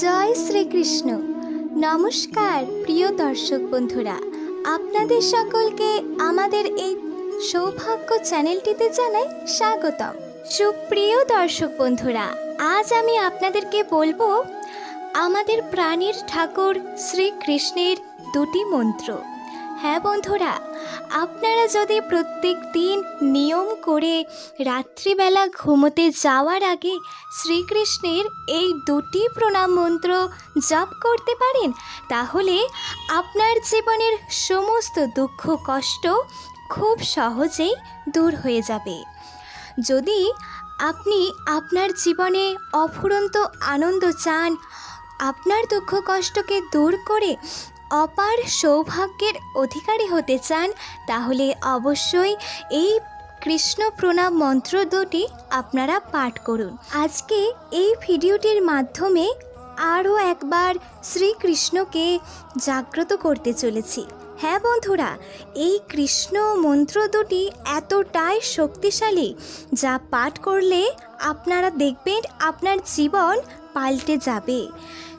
জয় শ্রীকৃষ্ণ। নমস্কার, প্রিয় দর্শক বন্ধুরা। আপনাদের সকলকে আমাদের এই সৌভাগ্য চ্যানেলটিতে জানাই স্বাগতম। সুপ্রিয় দর্শক বন্ধুরা, আজ আমি আপনাদেরকে বলব আমাদের প্রাণীর ঠাকুর শ্রীকৃষ্ণের দুটি মন্ত্র। হ্যাঁ বন্ধুরা আপনারা যদি প্রত্যেক দিন নিয়ম করে রাত্রিবেলা ঘুমোতে যাওয়ার আগে শ্রীকৃষ্ণের এই দুটি প্রণাম মন্ত্র জপ করতে পারেন, তাহলে আপনার জীবনের সমস্ত দুঃখ, কষ্ট খুব সহজেই দূর হয়ে যাবে। যদি আপনি আপনার জীবনে অফুরন্ত আনন্দ চান, আপনার দুঃখ, কষ্টকে দূর করে অপার সৌভাগ্যের অধিকারী হতে চান, তাহলে অবশ্যই এই কৃষ্ণ প্রণাম মন্ত্র দুটি আপনারা পাঠ করুন। আজকে এই ভিডিওটির মাধ্যমে আরও একবার শ্রীকৃষ্ণকে জাগ্রত করতে চলেছি। হ্যাঁ বন্ধুরা, এই কৃষ্ণ মন্ত্র দুটি এতটাই শক্তিশালী, যা পাঠ করলে আপনারা দেখবেন আপনার জীবন পাল্টে যাবে।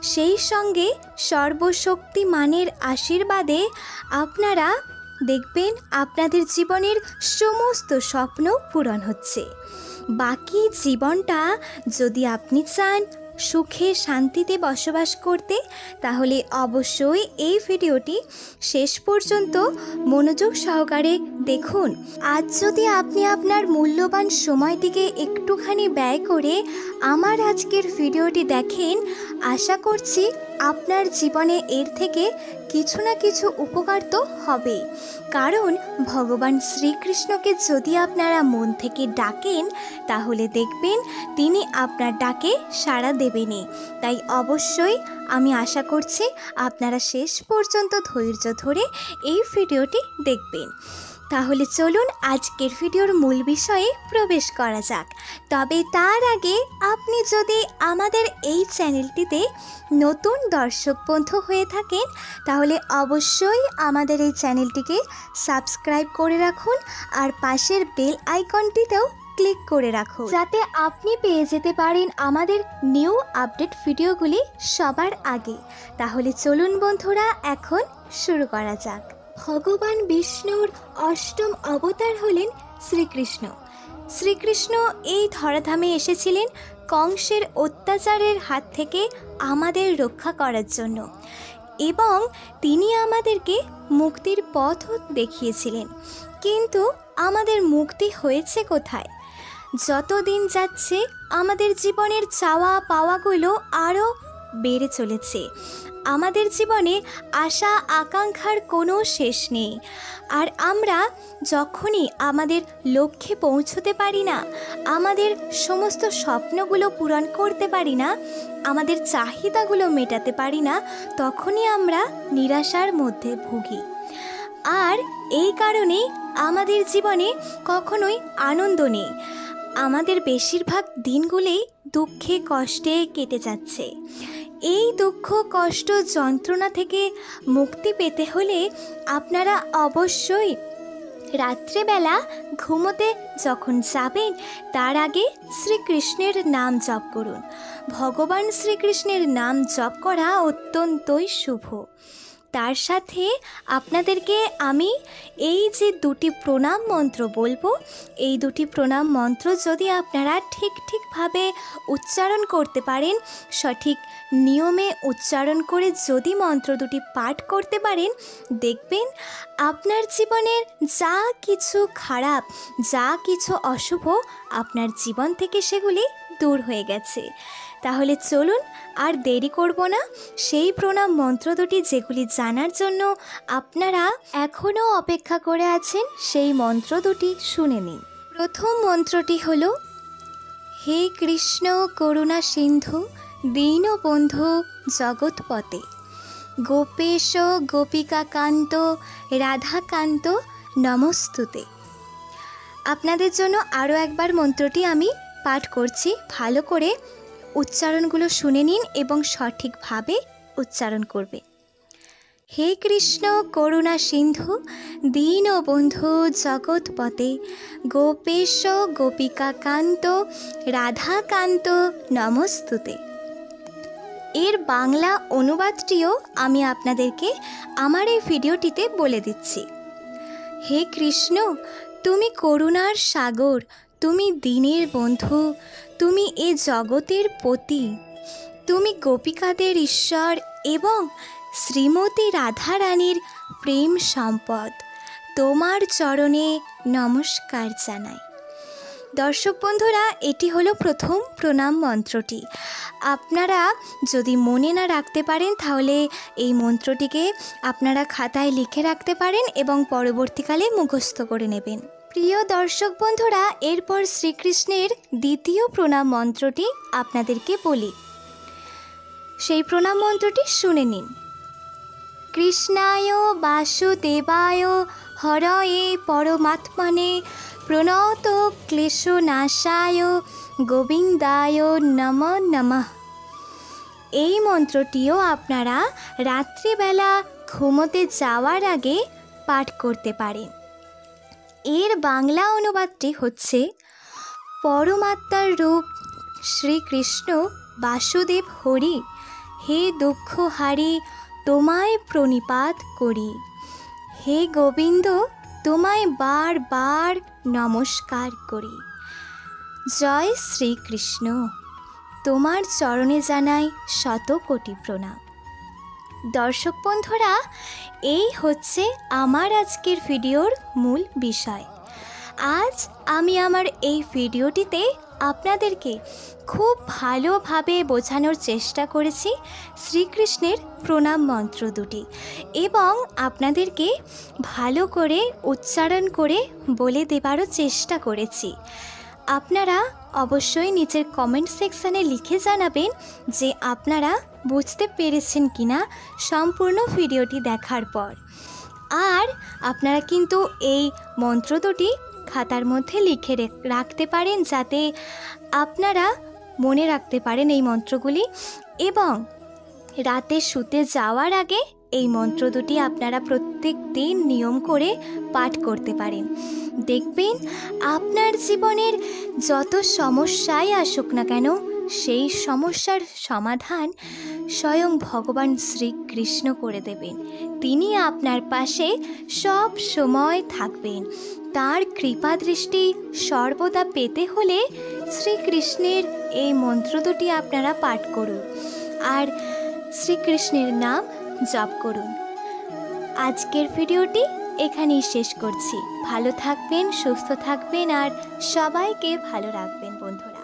সেই সঙ্গে সর্বশক্তি মানের আশীর্বাদে আপনারা দেখবেন আপনাদের জীবনের সমস্ত স্বপ্ন পূরণ হচ্ছে। বাকি জীবনটা যদি আপনি চান সুখে শান্তিতে বসবাস করতে, তাহলে অবশ্যই এই ভিডিওটি শেষ পর্যন্ত মনোযোগ সহকারে দেখুন। আজ যদি আপনি আপনার মূল্যবান সময়টিকে একটুখানি ব্যয় করে আমার আজকের ভিডিওটি দেখেন, আশা করছি আপনার জীবনে এর থেকে কিছু না কিছু উপকার তো হবেই। কারণ ভগবান শ্রীকৃষ্ণকে যদি আপনারা মন থেকে ডাকেন, তাহলে দেখবেন তিনি আপনার ডাকে সাড়া দেবেনই। তাই অবশ্যই আমি আশা করছি আপনারা শেষ পর্যন্ত ধৈর্য ধরে এই ভিডিওটি দেখবেন। তাহলে চলুন আজকের ভিডিওর মূল বিষয়ে প্রবেশ করা যাক। তবে তার আগে আপনি যদি আমাদের এই চ্যানেলটিতে নতুন দর্শক বন্ধু হয়ে থাকেন, তাহলে অবশ্যই আমাদের এই চ্যানেলটিকে সাবস্ক্রাইব করে রাখুন আর পাশের বেল আইকনটিতেও ক্লিক করে রাখুন। যাতে আপনি পেয়ে যেতে পারেন আমাদের নিউ আপডেট ভিডিওগুলি সবার আগে। তাহলে চলুন বন্ধুরা, এখন শুরু করা যাক। ভগবান বিষ্ণুর অষ্টম অবতার হলেন শ্রীকৃষ্ণ। শ্রীকৃষ্ণ এই ধরাধামে এসেছিলেন কংসের অত্যাচারের হাত থেকে আমাদের রক্ষা করার জন্য। এবং তিনি আমাদেরকে মুক্তির পথও দেখিয়েছিলেন। কিন্তু আমাদের মুক্তি হয়েছে কোথায়? যতদিন যাচ্ছে, আমাদের জীবনের চাওয়া পাওয়াগুলো আরও বেড়ে চলেছে। আমাদের জীবনে আশা, আকাঙ্ক্ষার কোনো শেষ নেই। আর আমরা যখনই আমাদের লক্ষ্যে পৌঁছতে পারি না, আমাদের সমস্ত স্বপ্নগুলো পূরণ করতে পারি না, আমাদের চাহিদাগুলো মেটাতে পারি না, তখনই আমরা নিরাশার মধ্যে ভুগি। আর এই কারণেই আমাদের জীবনে কখনোই আনন্দ নেই। আমাদের বেশিরভাগ দিনগুলোই দুঃখে, কষ্টে কেটে যাচ্ছে। এই দুঃখ, কষ্ট, যন্ত্রণা থেকে মুক্তি পেতে হলে আপনারা অবশ্যই রাত্রেবেলা ঘুমোতে যখন যাবেন, তার আগে শ্রীকৃষ্ণের নাম জপ করুন। ভগবান শ্রীকৃষ্ণের নাম জপ করা অত্যন্তই শুভ। তার সাথে আপনাদেরকে আমি এই যে দুটি প্রণাম মন্ত্র বলব, এই দুটি প্রণাম মন্ত্র যদি আপনারা ঠিক ঠিকভাবে উচ্চারণ করতে পারেন, সঠিক নিয়মে উচ্চারণ করে যদি মন্ত্র দুটি পাঠ করতে পারেন, দেখবেন আপনার জীবনের যা কিছু খারাপ, যা কিছু অশুভ আপনার জীবন থেকে সেগুলি দূর হয়ে গেছে। তাহলে চলুন আর দেরি করব না। সেই প্রণাম মন্ত্র দুটি যেগুলি জানার জন্য আপনারা এখনও অপেক্ষা করে আছেন, সেই মন্ত্র দুটি শুনে নিন। প্রথম মন্ত্রটি হল, হে কৃষ্ণ করুণা সিন্ধু, দীনবন্ধু জগৎপতে, গোপেশ গোপিকাকান্ত, রাধাকান্ত নমস্তুতে। আপনাদের জন্য আরও একবার মন্ত্রটি আমি পাঠ করছি, ভালো করে উচ্চারণগুলো শুনে নিন এবং সঠিকভাবে উচ্চারণ করবে। হে কৃষ্ণ করুণা সিন্ধু দীন বন্ধু জগৎপতে, গোপেশ গোপিকা কান্ত রাধাকান্ত নমস্তুতে। এর বাংলা অনুবাদটিও আমি আপনাদেরকে আমার এই ভিডিওটিতে বলে দিচ্ছি। হে কৃষ্ণ, তুমি করুণার সাগর তুমি দিনের বন্ধু, তুমি এ জগতের পতি। তুমি গোপিকাদের ঈশ্বর এবং শ্রীমতী রাধারানীর প্রেম সম্পদ। তোমার চরণে নমস্কার জানাই। দর্শক বন্ধুরা, এটি হলো প্রথম প্রণাম মন্ত্রটি। আপনারা যদি মনে না রাখতে পারেন, তাহলে এই মন্ত্রটিকে আপনারা খাতায় লিখে রাখতে পারেন এবং পরবর্তীকালে মুখস্থ করে নেবেন। প্রিয় দর্শক বন্ধুরা, এরপর শ্রীকৃষ্ণের দ্বিতীয় প্রণাম মন্ত্রটি আপনাদেরকে বলি। সেই প্রণাম মন্ত্রটি শুনে নিন। কৃষ্ণায় বাসুদেবায় হরয়ে পরমাত্মনে প্রণত ক্লেশনাশায় গোবিন্দায় নম নমঃ। এই মন্ত্রটিও আপনারা রাত্রিবেলা ঘুমোতে যাওয়ার আগে পাঠ করতে পারেন। এর বাংলা অনুবাদটি হচ্ছে পরমাত্মার রূপ শ্রীকৃষ্ণ বাসুদেব হরি, হে দুঃখহারি তোমায় প্রণিপাত করি। হে গোবিন্দ তোমায় বারবার নমস্কার করি। জয় শ্রীকৃষ্ণ। তোমার চরণে জানাই শত কোটি প্রণাম। দর্শক বন্ধুরা, এই হচ্ছে আমার আজকের ভিডিওর মূল বিষয়। আজ আমি আমার এই ভিডিওটিতে আপনাদেরকে খুব ভালোভাবে বোঝানোর চেষ্টা করেছি শ্রীকৃষ্ণের প্রণাম মন্ত্র দুটি এবং আপনাদেরকে ভালো করে উচ্চারণ করে বলে দেবারও চেষ্টা করেছি। আপনারা অবশ্যই নিচের কমেন্ট সেকশানে লিখে জানাবেন যে আপনারা বুঝতে পেরেছেন কিনা সম্পূর্ণ ভিডিওটি দেখার পর। আর আপনারা কিন্তু এই মন্ত্র দুটি খাতার মধ্যে লিখে রাখতে পারেন যাতে আপনারা মনে রাখতে পারেন এই মন্ত্রগুলি। এবং রাতে শুতে যাওয়ার আগে এই মন্ত্র দুটি আপনারা প্রত্যেক দিন নিয়ম করে পাঠ করতে পারেন। দেখবেন আপনার জীবনের যত সমস্যাই আসুক না কেন, সেই সমস্যার সমাধান স্বয়ং ভগবান শ্রীকৃষ্ণ করে দেবেন। তিনি আপনার পাশে সব সময় থাকবেন। তার কৃপা দৃষ্টি সর্বদা পেতে হলে শ্রীকৃষ্ণের এই মন্ত্র দুটি আপনারা পাঠ করুন। আর শ্রীকৃষ্ণের নাম জপ করুন। আজকের ভিডিওটি এখানেই শেষ করছি। ভালো থাকবেন, সুস্থ থাকবেন, আর সবাইকে ভালো রাখবেন, বন্ধুরা।